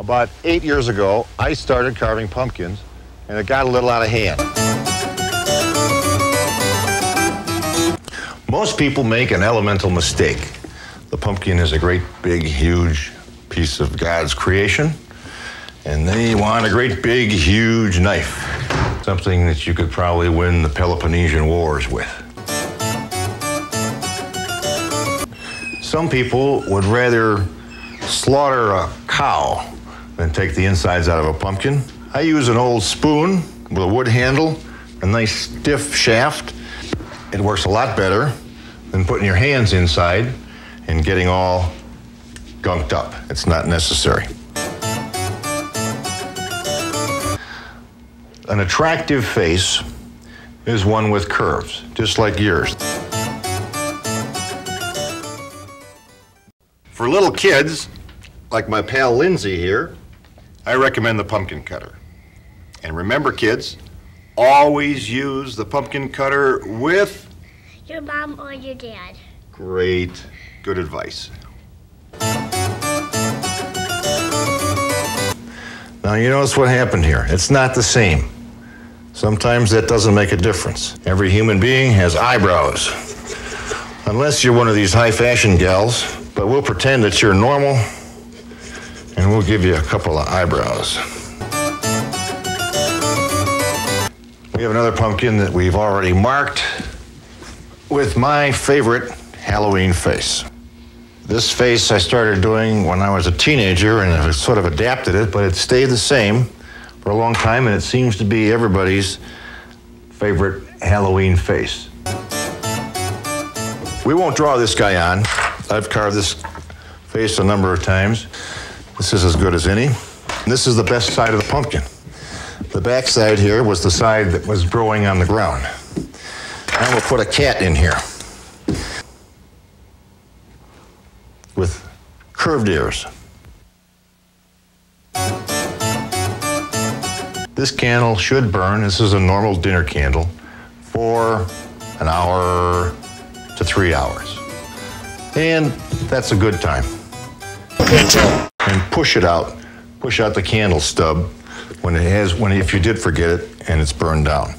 About eight years ago, I started carving pumpkins, and it got a little out of hand. Most people make an elemental mistake. The pumpkin is a great, big, huge piece of God's creation, and they want a great, big, huge knife. Something that you could probably win the Peloponnesian Wars with. Some people would rather slaughter a cow than take the insides out of a pumpkin. I use an old spoon with a wood handle, a nice stiff shaft. It works a lot better than putting your hands inside and getting all gunked up. It's not necessary. An attractive face is one with curves, just like yours. For little kids, like my pal Lindsay here, I recommend the pumpkin cutter. And remember, kids, always use the pumpkin cutter with Your mom or your dad. great, good advice. Now, you notice what happened here. It's not the same. Sometimes that doesn't make a difference. Every human being has eyebrows. Unless you're one of these high fashion gals, but we'll pretend that you're normal and we'll give you a couple of eyebrows. We have another pumpkin that we've already marked with my favorite Halloween face. This face I started doing when I was a teenager and I sort of adapted it, but it stayed the same for a long time and it seems to be everybody's favorite Halloween face. We won't draw this guy on. I've carved this face a number of times. This is as good as any. This is the best side of the pumpkin. The back side here was the side that was growing on the ground. Now we'll put a cat in here with curved ears. This candle should burn, this is a normal dinner candle, for an hour to three hours. And that's a good time. Push it out. Push out the candle stub when it has when if you did forget it and it's burned down.